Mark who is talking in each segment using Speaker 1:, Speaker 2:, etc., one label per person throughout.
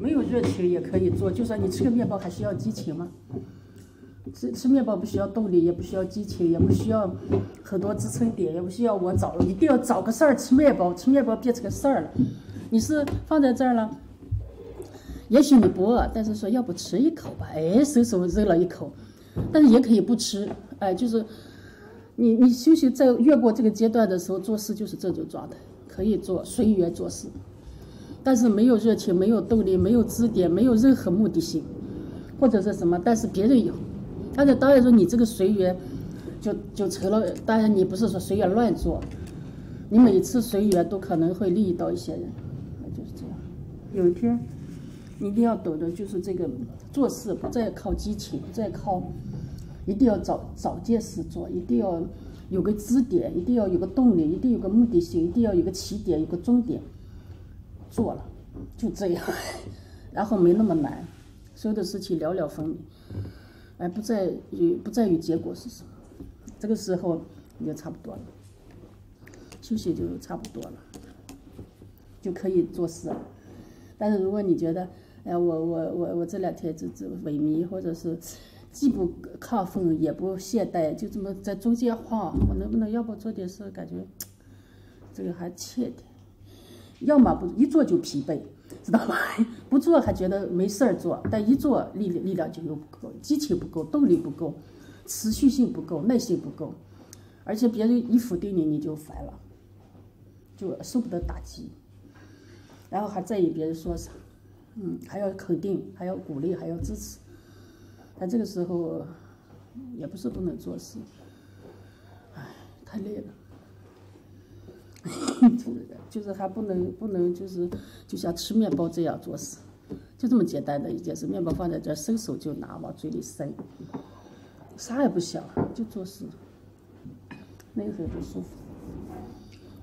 Speaker 1: 没有热情也可以做。就算你吃个面包，还需要激情吗？吃吃面包不需要动力，也不需要激情，也不需要很多支撑点，也不需要我找一定要找个事儿吃面包，吃面包变成个事儿了。你是放在这儿了，也许你不饿，但是说要不吃一口吧，哎，随手扔了一口，但是也可以不吃，哎，就是你你休息在越过这个阶段的时候做事就是这种状态，可以做随缘做事，但是没有热情，没有动力，没有支点，没有任何目的性，或者是什么，但是别人有。但是当然说你这个随缘，就就成了。当然你不是说随缘乱做，你每次随缘都可能会利益到一些人，就是这样。有一天，你一定要懂得，就是这个做事不再靠激情，不再靠，一定要找找件事做，一定要有个支点，一定要有个动力，一定有个目的性，一定要有个起点，有个终点，做了，就这样，然后没那么难，所有的事情了了分明。哎不在于不在于结果是什么，这个时候你就差不多了，休息就差不多了，就可以做事了。但是如果你觉得，哎，我我我我这两天这这萎靡，或者是既不亢奋也不懈怠，就这么在中间晃，我能不能要不做点事？感觉这个还欠点，要么不一做就疲惫。知道吗？不做还觉得没事儿做，但一做力力量就又不够，激情不够，动力不够，持续性不够，耐心不够，而且别人一否定你，你就烦了，就受不得打击，然后还在意别人说啥，嗯，还要肯定，还要鼓励，还要支持，但这个时候也不是不能做事，唉，太累了。就 是就是还不能不能就是就像吃面包这样做事，就这么简单的一件事，面包放在这儿，伸手就拿，往嘴里塞，啥也不想，就做事，那个时候就舒服。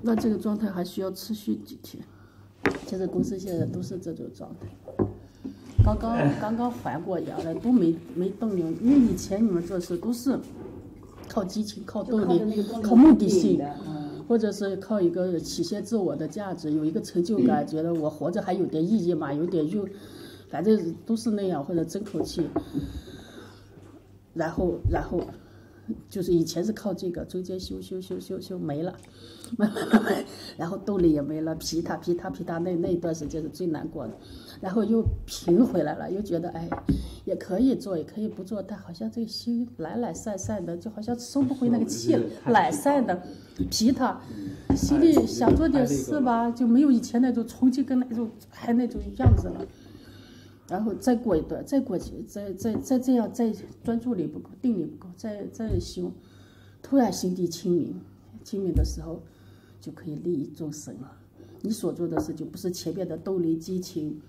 Speaker 1: 那这个状态还需要持续几天？现在公司现在都是这种状态，刚刚刚刚还过阳了都没没动力，因为以前你们做事都是靠激情、靠动力、靠目的性。或者是靠一个体现自我的价值，有一个成就感，觉得我活着还有点意义嘛，有点用，反正都是那样，或者争口气，然后然后就是以前是靠这个，中间修修修修修没了，慢慢慢慢，然后动力也没了，皮他皮他皮他，那那一段时间是最难过的。然后又平回来了，又觉得哎，也可以做，也可以不做，但好像这个心懒懒散散的，就好像收不回那个气了，懒散的，皮他，心里想做点事吧，就没有以前那种冲劲跟那种还那种样子了。然后再过一段，再过去，再再再这样，再专注力不够，定力不够，再再修，突然心地清明，清明的时候就可以利益众生了。你所做的事就不是前面的动力激情。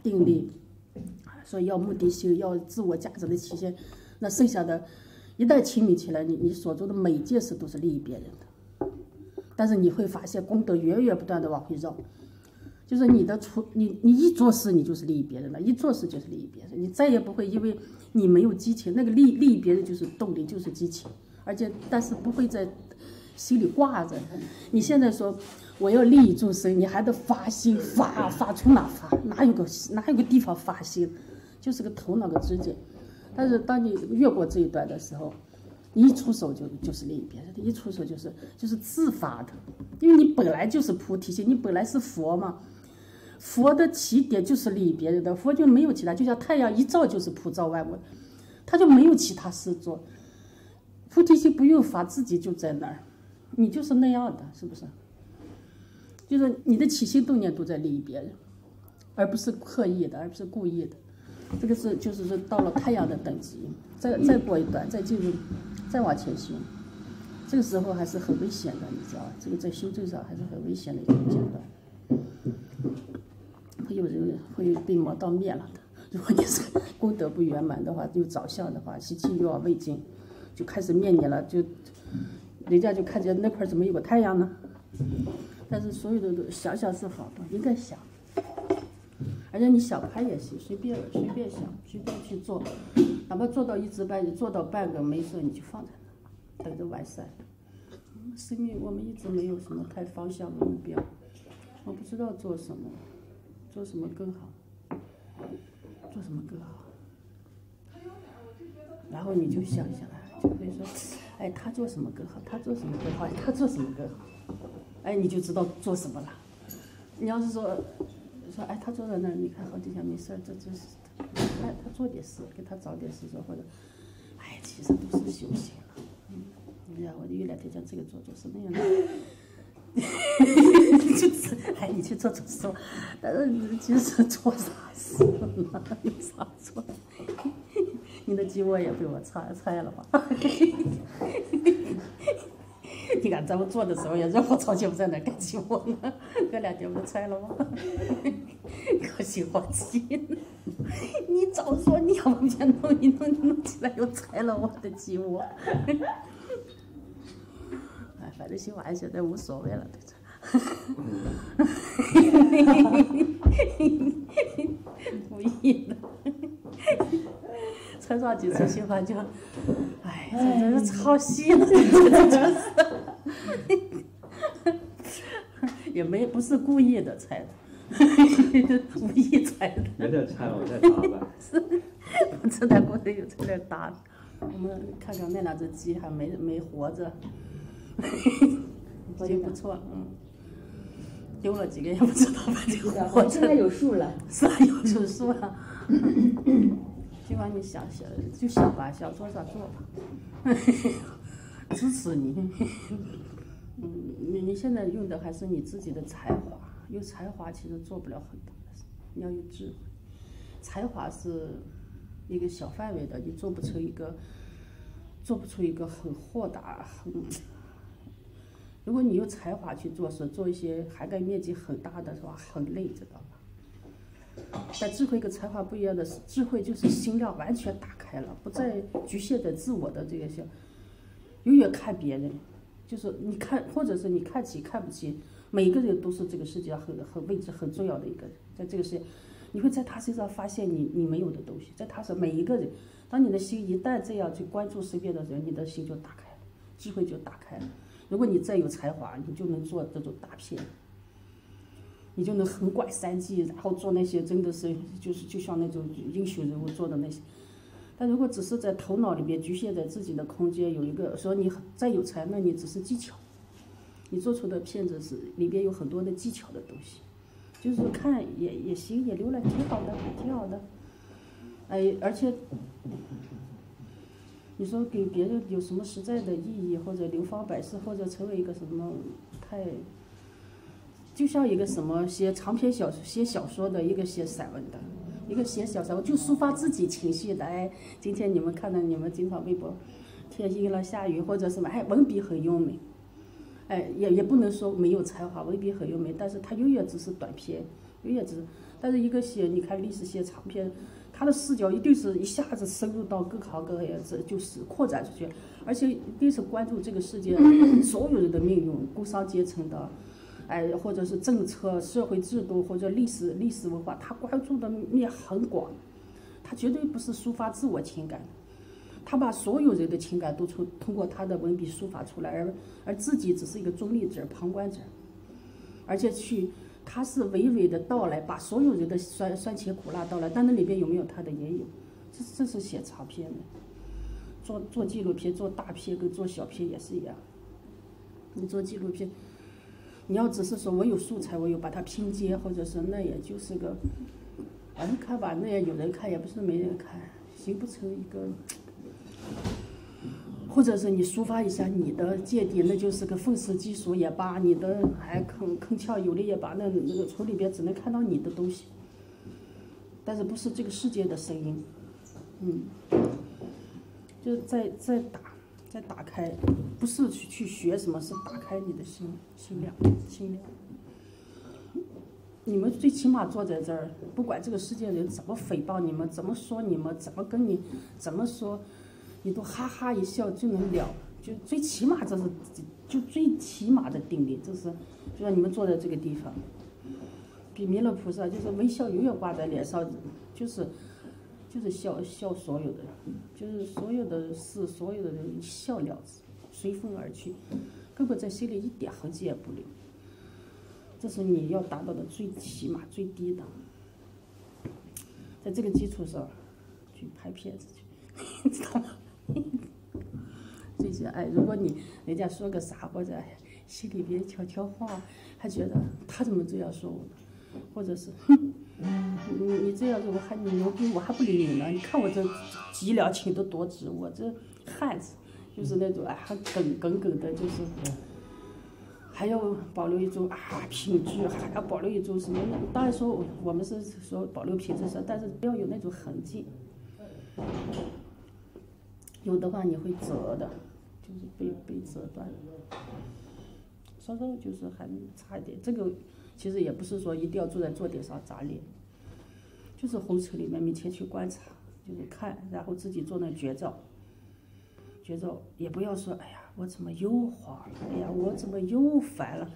Speaker 1: 定力，说要目的性，要自我价值的体现，那剩下的，一旦清明起来，你你所做的每件事都是利益别人的，但是你会发现功德源源不断的往回绕，就是你的出你你一做事你就是利益别人的，一做事就是利益别人，你再也不会因为你没有激情，那个利利益别人就是动力就是激情，而且但是不会在心里挂着，你现在说。我要利益众生，你还得发心发发从哪发？哪有个哪有个地方发心？就是个头脑的直接。但是当你越过这一段的时候，你一出手就就是利益别人，一出手就是就是自发的，因为你本来就是菩提心，你本来是佛嘛。佛的起点就是利益别人的，佛就没有其他，就像太阳一照就是普照万物，他就没有其他事做。菩提心不用发，自己就在那儿，你就是那样的，是不是？就是你的起心动念都在利益别人，而不是刻意的，而不是故意的。这个是就是说到了太阳的等级，再再过一段，再进入，再往前修，这个时候还是很危险的，你知道吧这个在修正上还是很危险的一个阶段，会被磨到灭了的。如果你是功德不圆满的话，又早相的话，习气又要未尽，就开始灭你了，就人家就看见那块怎么有个太阳呢？但是所有的都想想是好的，应该想，而且你想拍也行，随便随便想，随便去做，哪怕做到一知半解，做到半个没事，你就放在那，等着完善。生命我们一直没有什么太方向的目标，我不知道做什么，做什么更好。做什么更好？然后你就想想啊，就会说，哎，他做什么更好？他做什么更好？他做什么更好？哎，你就知道做什么了。你要是说，说哎，他坐在那儿，你看好几天没事儿，这这是他他做点事，给他找点事做，或者，哎，其实都是修行了。嗯，哎呀，我就越来越讲这个做做是那样的。就是哎，你去做做事吧。但是你其实做啥事了？有啥做？你的鸡窝也被我拆拆了吧？你看咱们做的时候也热火朝天不在那干鸡窝呢，隔两天不拆了吗？可惜我气你早说你要不先弄一弄，弄起来又拆了我的鸡窝。哎，反正新娃现在无所谓了，对吧？故意的。穿上几次新欢就，哎，真的是抄袭了，这就是，也没不是故意的猜的，无意猜的。
Speaker 2: 没得猜，我再打吧。
Speaker 1: 是，不知道过头有在那打。我们看看那两只鸡还没没活着，已经不错，嗯。丢了几个也不知道，反正活着。
Speaker 3: 现在有数了。
Speaker 1: 是啊，有数了。希望你想想，就想吧，想做啥做吧，支持你。嗯，你你现在用的还是你自己的才华，有才华其实做不了很大的事，你要有智慧。才华是一个小范围的，你做不出一个，做不出一个很豁达、很。如果你有才华去做事，做一些涵盖面积很大的是吧，很累，知道吧？但智慧跟才华不一样的是，智慧就是心量完全打开了，不再局限在自我的这个些，永远看别人，就是你看，或者是你看起看不起，每一个人都是这个世界上很很位置很重要的一个人，在这个世界，你会在他身上发现你你没有的东西，在他身每一个人，当你的心一旦这样去关注身边的人，你的心就打开了，智慧就打开了。如果你再有才华，你就能做这种大片。你就能横拐三季，然后做那些真的是就是就像那种英雄人物做的那些。但如果只是在头脑里面局限在自己的空间，有一个说你再有才，那你只是技巧。你做出的片子是里边有很多的技巧的东西，就是看也也行，也浏览挺好的，挺好的。哎，而且你说给别人有什么实在的意义，或者流芳百世，或者成为一个什么太。就像一个什么写长篇小说、写小说的一个写散文的，一个写小说就抒发自己情绪的。哎，今天你们看到你们经常微博，天阴了下雨或者什么，哎，文笔很优美，哎，也也不能说没有才华，文笔很优美，但是他永远只是短篇，永远只是。但是一个写你看历史写长篇，他的视角一定是一下子深入到各行各业，这就是扩展出去，而且一定是关注这个世界 所有人的命运，工商阶层的。哎，或者是政策、社会制度或者历史、历史文化，他关注的面很广，他绝对不是抒发自我情感，他把所有人的情感都从通过他的文笔抒发出来，而而自己只是一个中立者、旁观者，而且去他是娓娓的道来，把所有人的酸酸甜苦辣道来，但那里边有没有他的也有，这这是写长篇的，做做纪录片、做大片跟做小片也是一样，你做纪录片。你要只是说我有素材，我有把它拼接，或者是那也就是个，反正看吧，那也有人看，也不是没人看，形不成一个，或者是你抒发一下你的见地，那就是个愤世嫉俗也罢，你的还铿铿锵有力也罢，那那个从里边只能看到你的东西，但是不是这个世界的声音，嗯，就在在打。再打开，不是去去学什么，是打开你的心心量，心量。你们最起码坐在这儿，不管这个世界人怎么诽谤你们，怎么说你们，怎么跟你怎么说，你都哈哈一笑就能了。就最起码这是就最起码的定力，这是就像你们坐在这个地方，比弥勒菩萨就是微笑永远挂在脸上，就是。就是笑笑所有的，就是所有的事，所有的人笑了之，随风而去，根本在心里一点痕迹也不留。这是你要达到的最起码最低的。在这个基础上去拍片子去，知道吗？哎，如果你人家说个啥或者心里边悄悄话，还觉得他怎么这样说我，或者是哼，你你这样子我还你牛逼我还不理你呢？你看我这脊梁挺得多直，我这汉子就是那种哎还耿耿耿的，就是还要保留一种啊品质，还要保留一种什么？当然说我们是说保留品质是，但是要有那种痕迹，有的话你会折的。就是被被折断了，稍稍就是还差一点。这个其实也不是说一定要坐在坐垫上砸脸，就是红尘里面每天去观察，就是看，然后自己做那绝招。绝招也不要说，哎呀，我怎么又慌了？哎呀，我怎么又烦了？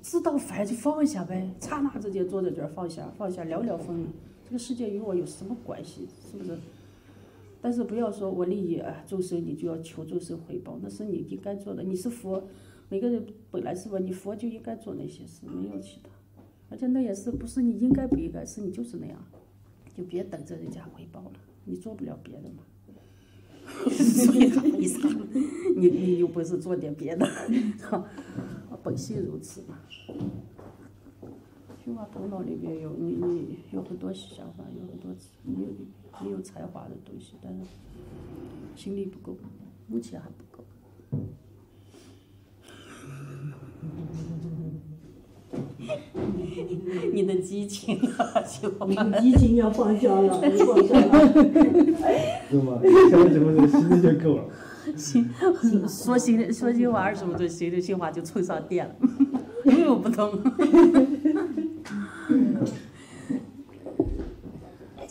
Speaker 1: 知道烦就放下呗，刹那之间坐在这儿放下，放下了了风。这个世界与我有什么关系？是不是？但是不要说我利益啊众生，你就要求众生回报，那是你应该做的。你是佛，每个人本来是吧？你佛就应该做那些事，没有其他。而且那也是不是你应该不应该，是你就是那样，就别等着人家回报了，你做不了别的嘛。所以？你你有本事做点别的，本性如此嘛。就话头脑里边有你你有很多想法，有很多你有有你有才华的东西，但是心力不够，目前还不够。你的激情啊，
Speaker 2: 你的激情要放下了，放下了。
Speaker 3: 是吗？想什么的心里就够了。
Speaker 1: 心说心说心话什么的，心里心话就充上电了，因为我不懂。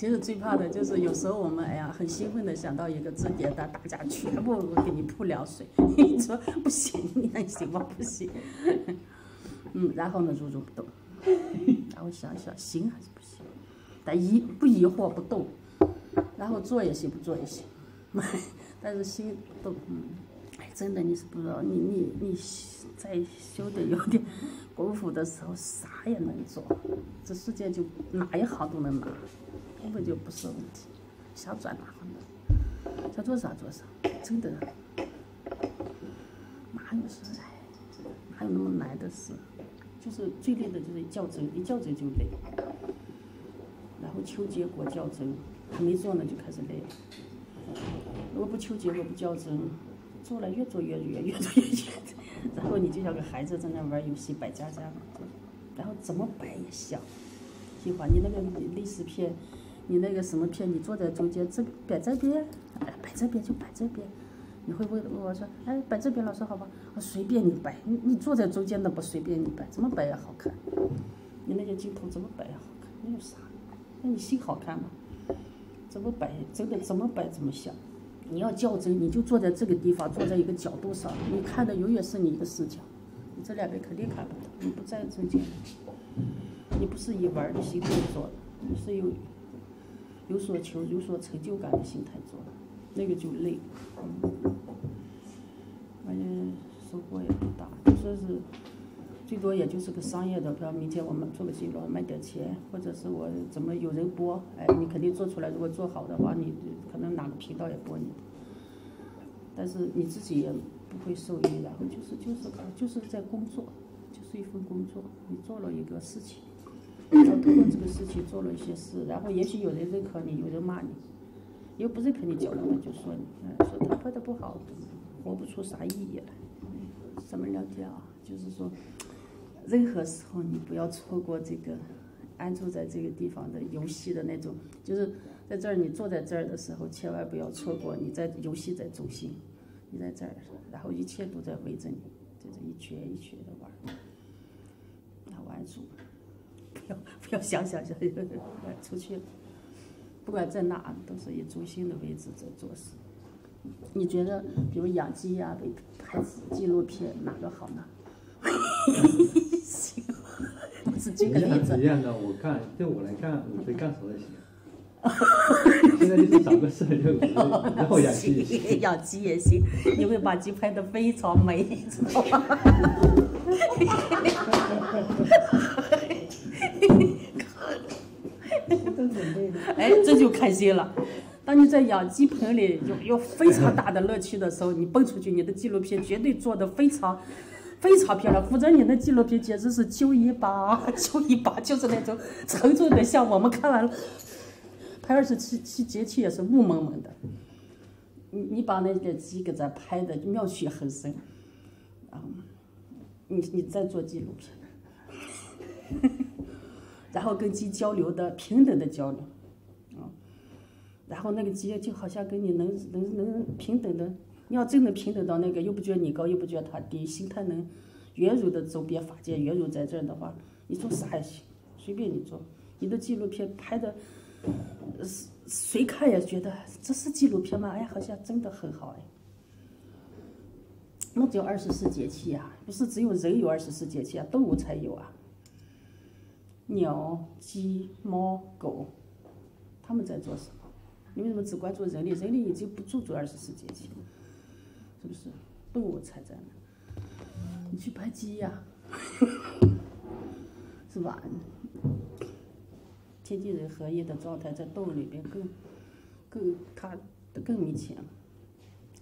Speaker 1: 其实最怕的就是有时候我们哎呀很兴奋的想到一个字典，但大家全部给你泼凉水，你说不行，你能行吗？不行。嗯，然后呢，如如不动，然后想想行还是不行，但疑不疑惑不动，然后做也行，不做也行，但是心动，嗯，哎，真的你是不知道，你你你在修的有点功夫的时候，啥也能做，这世界就哪一行都能拿。根本就不是问题，想转哪行的，想做啥做啥，真的，哪有说哎，哪有那么难的事？就是最累的就是较真，一较真就累，然后求结果较真，还没做呢就开始累了。如果不求结果不较真，做了越做越远越做越远，然后你就像个孩子在那玩游戏摆家家，然后怎么摆也像。计划你那个历史片。你那个什么片？你坐在中间，这摆这边，哎，摆这边就摆这边。你会问问我说，哎，摆这边老师好吧？我随便你摆，你你坐在中间的不随便你摆，怎么摆也好看。你那些镜头怎么摆也好看，那有啥？那你心好看吗？怎么摆真的怎么摆怎么像。你要较真，你就坐在这个地方，坐在一个角度上，你看的永远是你一个视角，你这两边肯定看不到。你不在中间，你不是以玩的心态做的，你是有。有所求、有所成就感的心态做，那个就累，嗯，而且收获也不大。就说是最多也就是个商业的，比方明天我们做个记录卖点钱，或者是我怎么有人播，哎，你肯定做出来。如果做好的话，你可能哪个频道也播你。但是你自己也不会受益，然后就是就是就是在工作，就是一份工作，你做了一个事情。然后通过这个事情做了一些事，然后也许有人认可你，有人骂你，又不认可你，叫了他就说你，说他拍的不好，活不出啥意义来。怎么了解啊？就是说，任何时候你不要错过这个安住在这个地方的游戏的那种，就是在这儿你坐在这儿的时候，千万不要错过你在游戏在中心，你在这儿，然后一切都在围着你，就是一圈一圈的玩，然后安住。不要不要想想想，出去了，不管在哪，都是以中心的位置在做事。你觉得，比如养鸡呀，被拍纪录片，哪个好呢？行，我只举个例子。
Speaker 3: 一样的，我看，对我来看，我会干什么行？现在就是找个事儿就，然后养鸡。
Speaker 1: 养鸡也行，你会把鸡拍的非常美，知道吗？
Speaker 2: 都准备的。
Speaker 1: 哎，这就开心了。当你在养鸡棚里有有非常大的乐趣的时候，你蹦出去，你的纪录片绝对做的非常非常漂亮。否则你的纪录片简直是揪一把 揪一把，就是那种沉重的，像我们看完了拍二十七七节气也是雾蒙蒙的。你你把那个鸡给咱拍的妙趣横生，啊，你你再做纪录片，然后跟鸡交流的平等的交流。然后那个鸡就好像跟你能能能平等的，你要真的平等到那个，又不觉得你高，又不觉得他低，心态能圆融的走遍法界，圆融在这儿的话，你做啥也行，随便你做。你的纪录片拍的，谁谁看也觉得这是纪录片吗？哎，好像真的很好哎。那只有二十四节气呀，不是只有人有二十四节气啊，动物才有啊。鸟、鸡、猫、狗，他们在做什么？你为什么只关注人类？人类已经不注重二十四节气了，是不是？动物才在呢。你去拍鸡呀，是吧？天地人合一的状态，在动物里边更更它更明显了。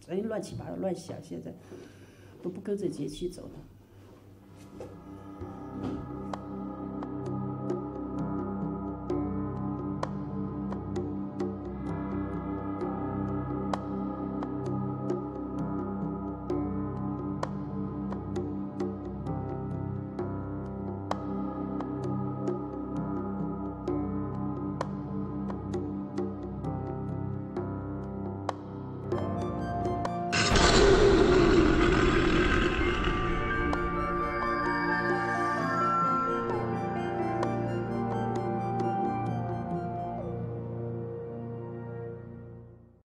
Speaker 1: 人乱七八糟乱想，现在都不跟着节气走了。